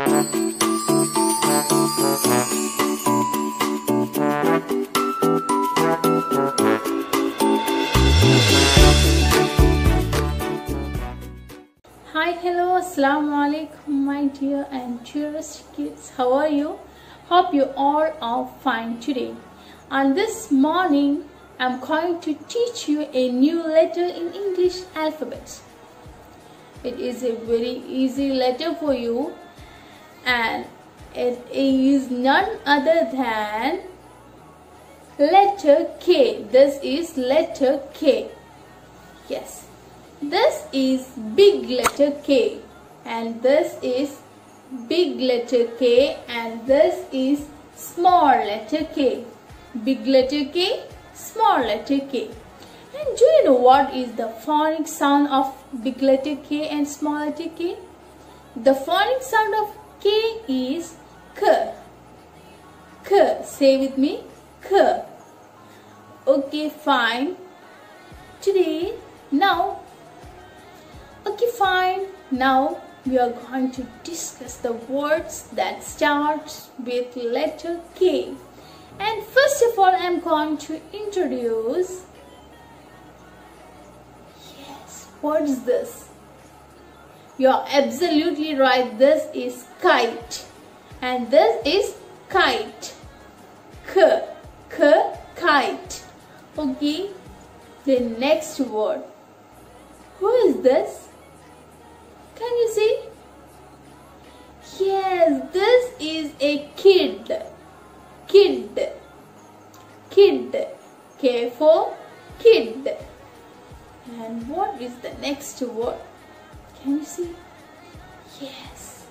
Hi, hello, assalamu alaikum, my dear and dearest kids. How are you? Hope you all are fine today. And this morning, I'm going to teach you a new letter in English alphabet. It is a very easy letter for you, and it is none other than letter K. This is letter K. Yes. This is big letter K and this is big letter K and this is small letter K. Big letter K, small letter K. And do you know what is the phonic sound of big letter K and small letter K? The phonic sound of K is K. K. Say with me. K. Okay, fine. Today, now Okay, fine. Now we are going to discuss the words that start with letter K. And first of all, I'm going to introduce. Yes, what is this? You're absolutely right. This is kite. And this is kite. K, k, kite. Okay. The next word. Who is this? Can you see? Yes, this is a kid. Kid. Kid. K for kid. And what is the next word? Can you see? Yes.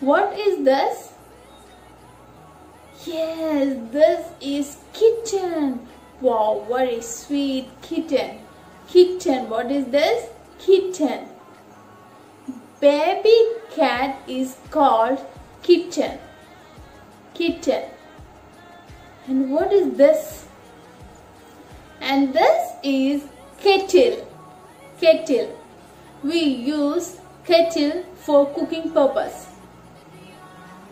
What is this? Yes, this is kitten. Wow, a sweet kitten. Kitten, what is this? Kitten baby cat is called kitten kitten and what is this and this is kettle kettle we use kettle for cooking purpose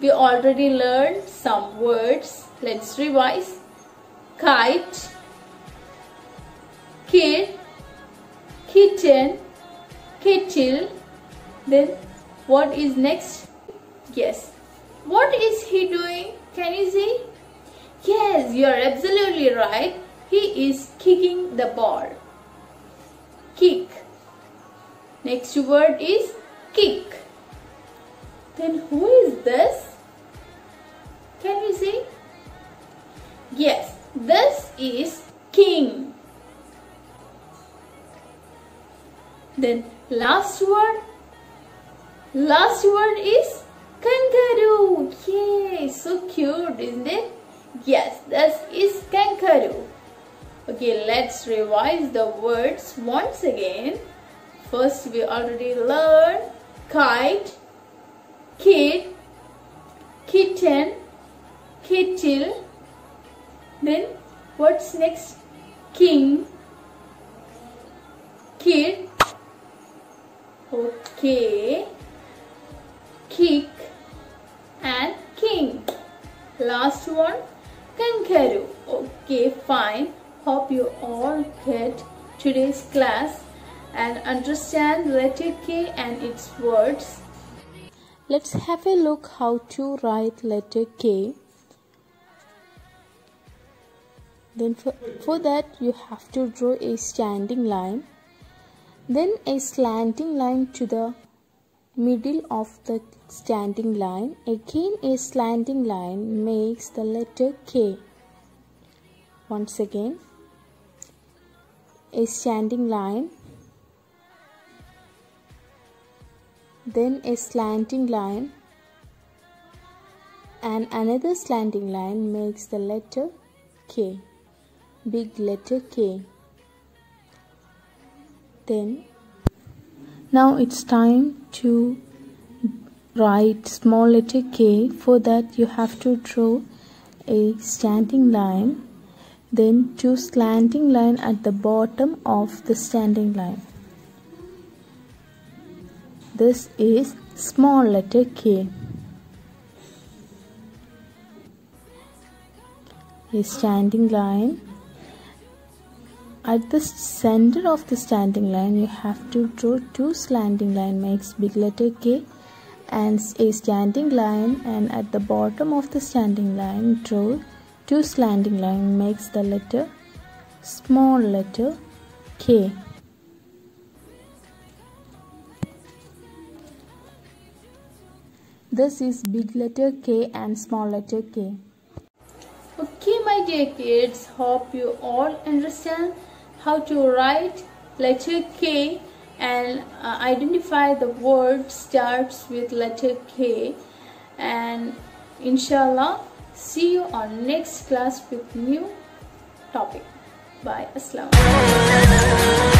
we already learned some words let's revise kite kid kitten kettle then what is next? Yes. What is he doing? Can you see? Yes, you are absolutely right. He is kicking the ball. Kick. Next word is kick. Then who is this? Can you see? Yes, this is king. Then last word Last word is kangaroo. Yay, so cute, isn't it? Yes, this is kangaroo. Okay, let's revise the words once again. First, we already learned kite, kid, kitten, kettle. Then, what's next? King, kid. Okay kick and king. Last one, kangaroo. Okay, fine. Hope you all get today's class and understand letter K and its words. Let's have a look how to write letter K. Then for, for that you have to draw a standing line, then a slanting line to the middle of the standing line. Again a slanting line makes the letter K. Once again a standing line then a slanting line and another slanting line makes the letter K big letter K. Then now it's time to write small letter k. For that you have to draw a standing line then two slanting line at the bottom of the standing line this is small letter K. A standing line. At the center of the standing line, you have to draw two slanting line makes big letter K and a standing line and at the bottom of the standing line draw two slanting line makes the letter small letter K. This is big letter K and small letter K. Okay my dear kids, hope you all understand how to write letter K and uh, identify the word starts with letter K. And inshallah see you on next class with new topic. Bye. Assalam